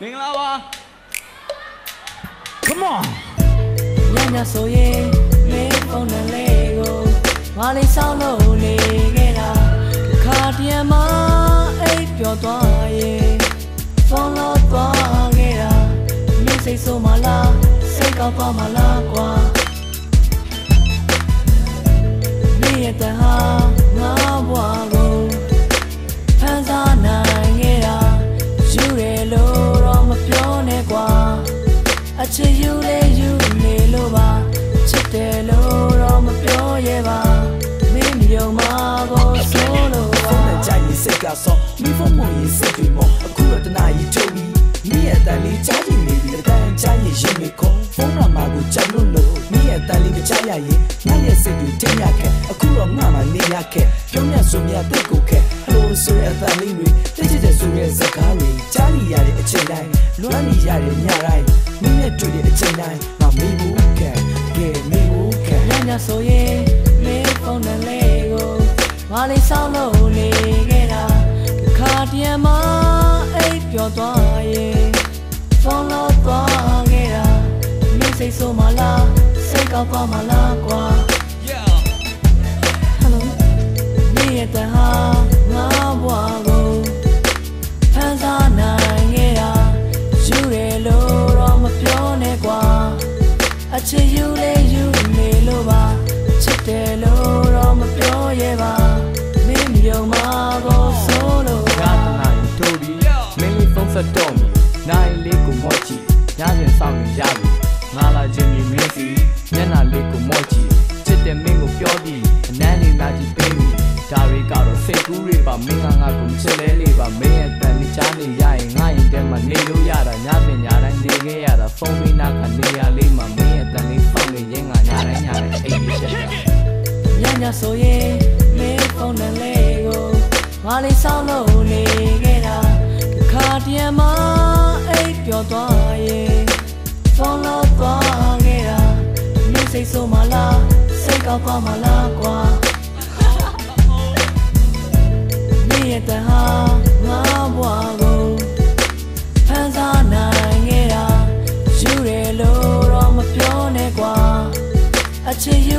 မင်္ဂလာပါ Come on ညညဆိုရင်မင်းဖုန်းနဲ့လေးကိုငါလေးဆောင်းလို့နေခဲ့တာခါတည်းမှာအိပ်ပျော်သွားရင်ဖုန်းလို့သွားခဲ့တာမင်းစိတ်ဆိုးမလားစိတ်ကောက်သွားမလားကွာမင်းရဲ့တန်ဟာ တ်ကဆော့မိဖုန်းမရင်စိတ်တွေမော့အခုတော့တနာကြီးထုတ်ပြီးမိရဲ့တန်လေးကြားချင်နေပြီအတန်ကြားရင်ရင်မေခေါ်ဖုန်းနံပါတ်ကိုကြိုက်လို့လို့မိရဲ့တန်လေးကကြားရရင်ငါရဲ့စိတ်တွေတင်းရခဲ့အခုတော့ငါမှနေရခဲ့ပြောင်းရဆိုမြတ်တိတ်ကိုခဲ့ဟလိုဆိုရဲ့အတန်လေးတွေတိတ်တိတ်ဆိုရဲ့စကားတွေကြားရရတဲ့အချိန်တိုင်းလွမ်းနေရတဲ့ညတိုင်းမိနဲ့တွေ့တဲ့အချိန်တိုင်းငါမေးဖို့ခဲ့ကဲမေးဖို့ခဲ့ညညဆိုရင်မင်းဖုန်းနဲ့လေးကိုငါလေးဆောင်းလို့နေခဲ့တာ တစ်ခါတည်းမှာအိပ်ပျော်သွားရင်ဖုန်းလို့သွားခဲ့တာမင်းစိတ်ဆိုးမလားစိတ်ကောက်သွားမလားကွာ yeah Hello နေရတဲ့ဟာငါဘွားကိုဖန်စားနိုင်ခဲ့တာယူရလို့တော့မပြောနဲ့ကွာအချစ်ယူလေ ဆက်တော့မီနိုင်လေးကိုမော့ကြည့်ညစဉ်ဆောင်ရင်ရပြီငါလာခြင်းမြင်မင်းစီမျက်နှာလေးကိုမော့ကြည့်ချစ်တဲ့မင်းကိုပြောပြီးအနမ်းလေးနာကြည့်ပေးမိဒါတွေကတော့စိတ်ကူးတွေပါမင်းကငါကိုချစ်လဲလေးပါမင်းရဲ့တန်လေးချားနေရရင်ငါရင်တဲမှာနေလို့ရတာညပင်ညတိုင်းနေခဲ့ရတာဖုန်းမင်းနာကနေရလေးမှာမင်းရဲ့တန်လေးဖောက်နေရင်ငါညတိုင်းညတိုင်းအိပ်ရချက်တာညညဆိုရင်မင်းဖုန်းနဲ့လေးကိုငါလေးဆောင်းလို့နေခဲ့တာ တစ်ခါတည်းမှာအိပ်ပျော်သွားရင်ဖုန်းလို့သွားခဲ့တာမင်းစိတ်ဆိုးမလားစိတ်ကောက်သွားမလားကွာမင်းရဲ့တန်ဟာငါဘွားကိုဖန်စားနိုင်ခဲ့တာယူရလို့တော့မပြောနဲ့ကွာအချစ်ယူ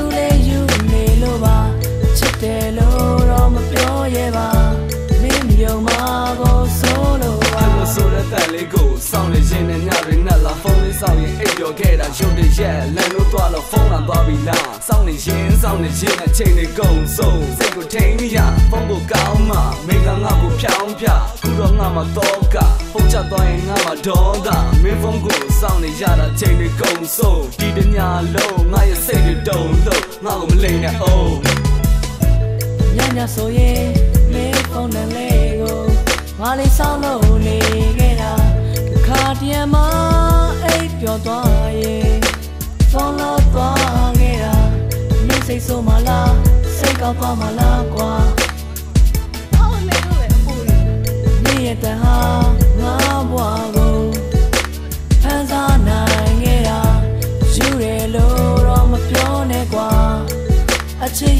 အဲ့လိုဆိုတဲ့တက်လေးကိုစောင်းနေခြင်းနဲ့ညတွေနဲ့လာဖုန်းလေးစောင်းရင်အိပ်ပျော်ခဲ့တာရုံတွေရဲ့လမ်းလို့သွားလို့ဖုန်းလာသွားပြီလားစောင်းနေခြင်းစောင်းနေခြင်းနဲ့ချိန်တွေကုန်ဆုံးစိတ်ကိုထိန်ရဖုန်းကိုကောင်းမှမိကငါ့ကိုဖြောင်းဖြခုတော့ငါမှတော့ကဖုန်းချသွားရင်ငါမှဒေါသမင်းဖုန်းကိုစောင်းနေရတာချိန်တွေကုန်ဆုံးဒီတညလုံးငါရဲ့စိတ်တွေတုံလို့ငါ့ကိုမလိမ့်နဲ့အိုးညညဆိုရင်မင်းဖုန်းနဲ့လေးကို မလေးဆောင်လို့နေခဲ့တာတစ်ခါတည်းမှအိပ်ပျော်သွားရင်ဖုန်းလို့သွားခဲ့တာမင်းစိတ်ဆိုးမလားစိတ်ကောက်ပါမလားကွာရဲ့တဟာငါဘွားကိုဖန်ဆာနိုင်ခဲ့တာယူရလို့တော့မပြောနဲ့ကွာအချစ်